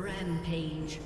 Rampage.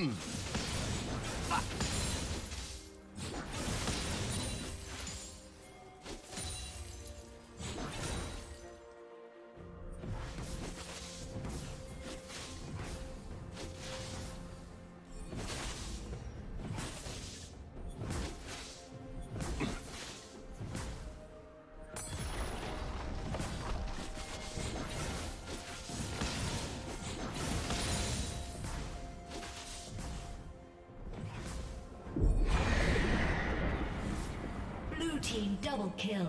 Blue double kill.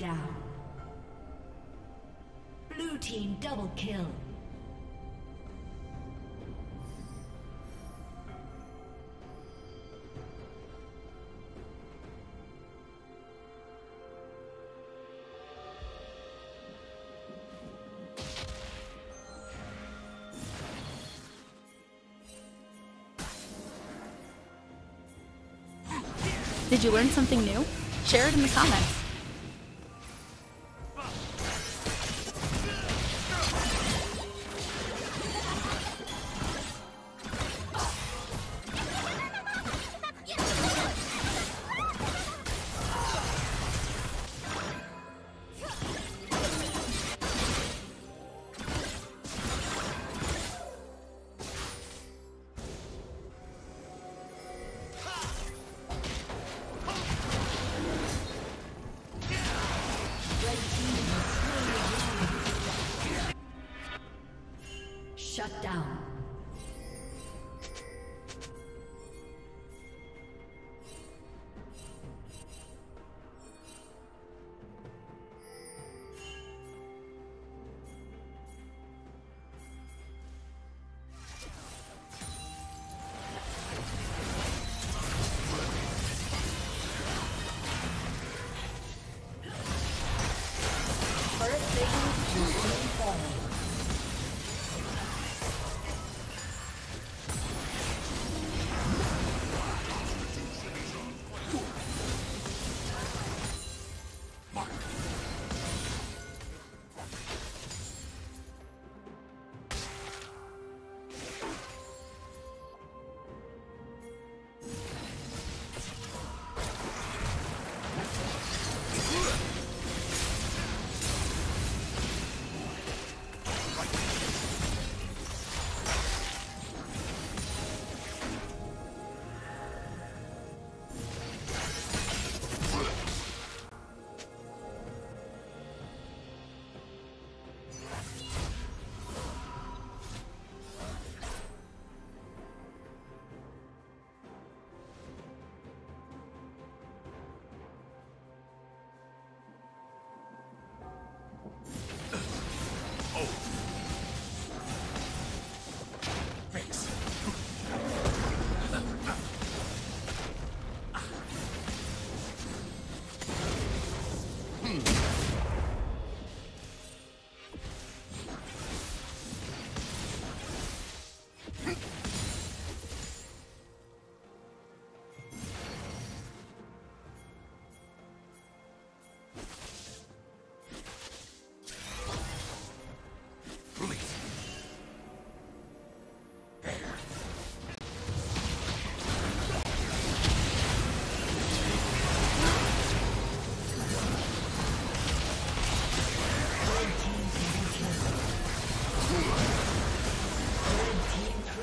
Down. Blue team double kill. Did you learn something new? Share it in the comments.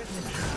Shut.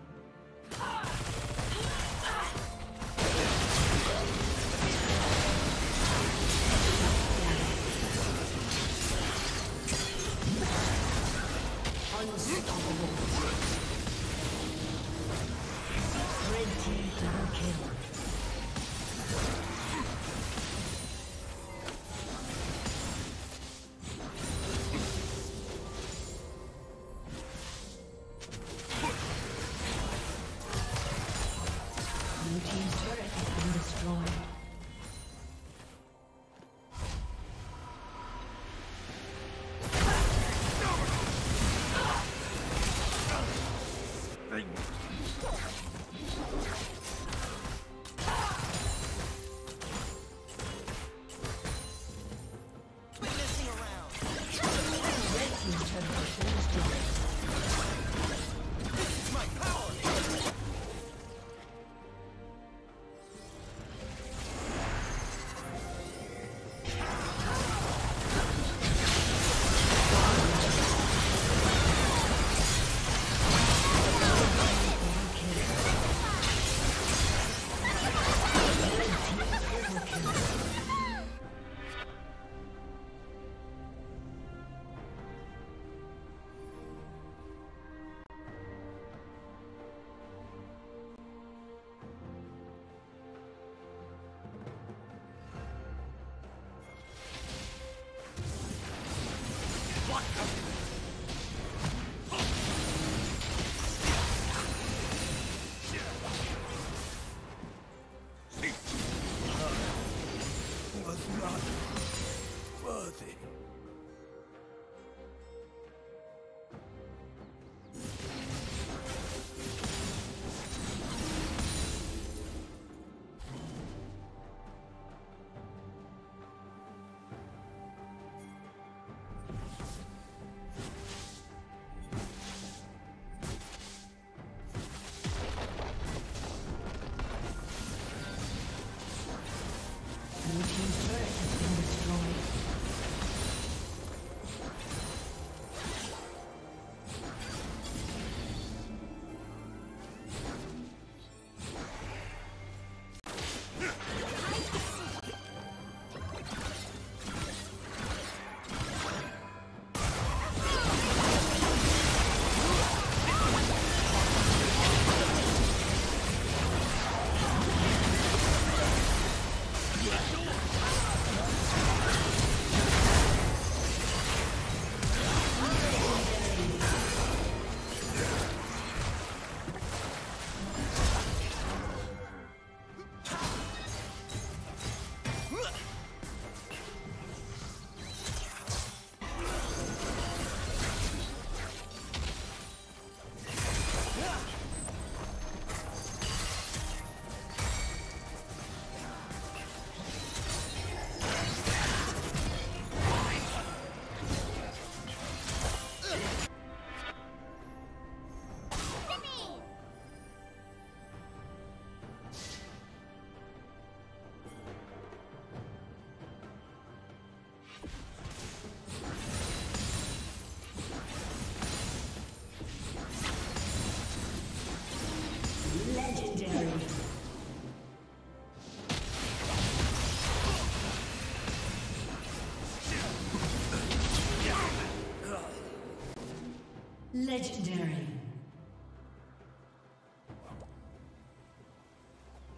Legendary.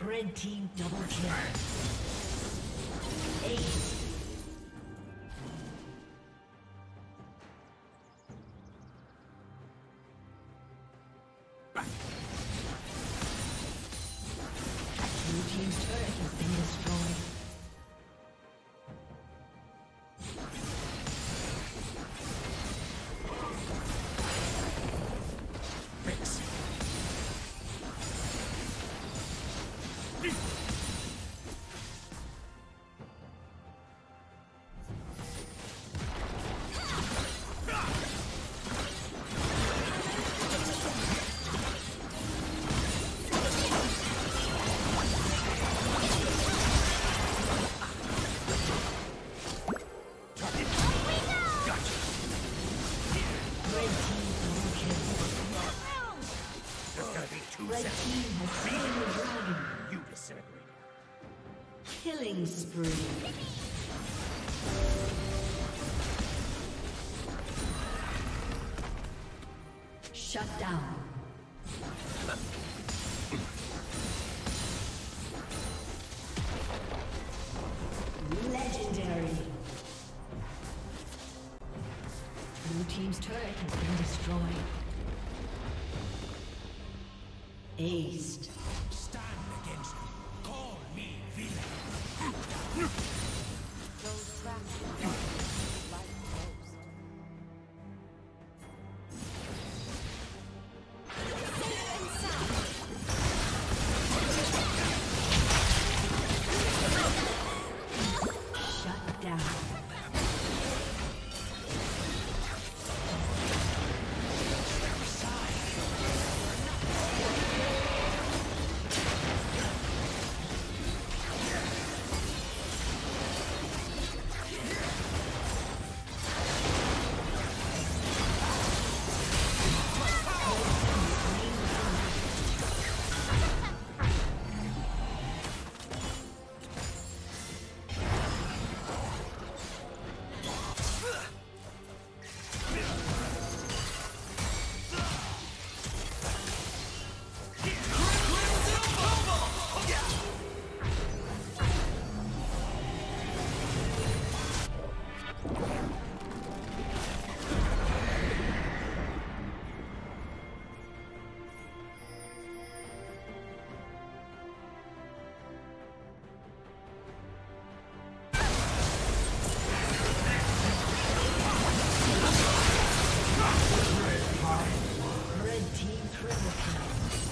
Red team double kill. Ace. Shut down. Legendary. Blue Team's turret has been destroyed. Aced.